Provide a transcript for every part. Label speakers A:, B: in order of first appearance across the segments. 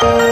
A: Bye.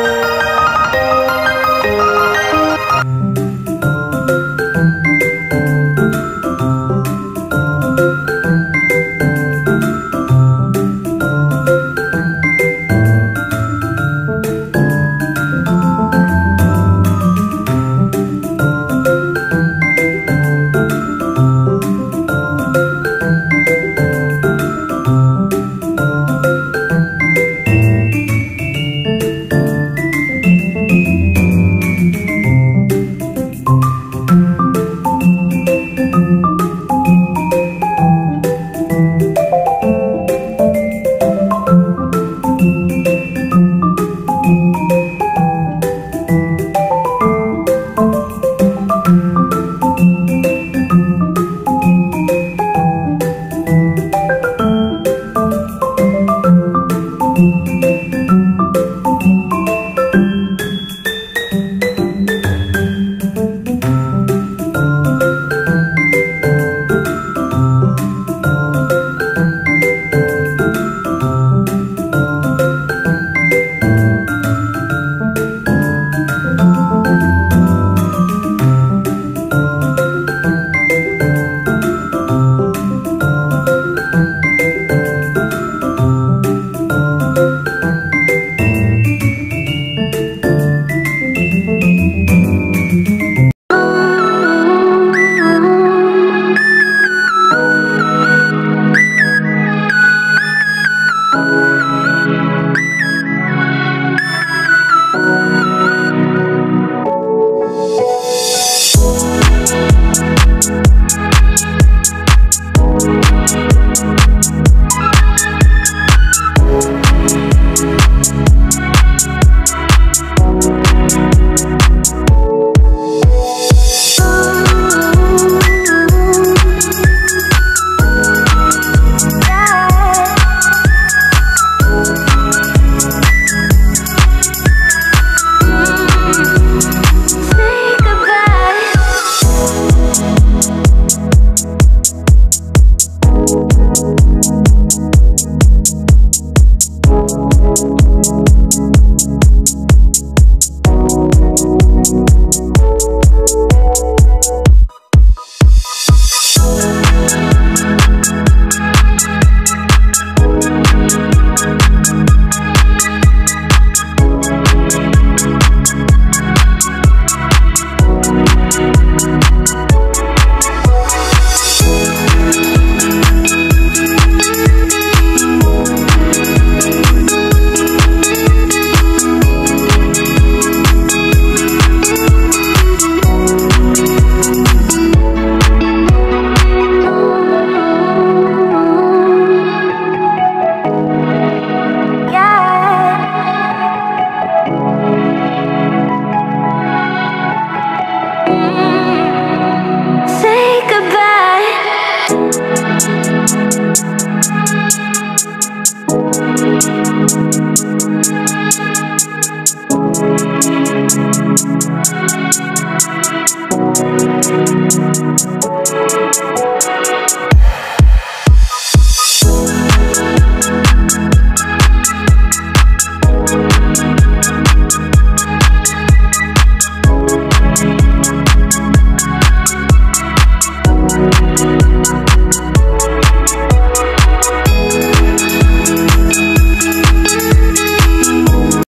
A: Thank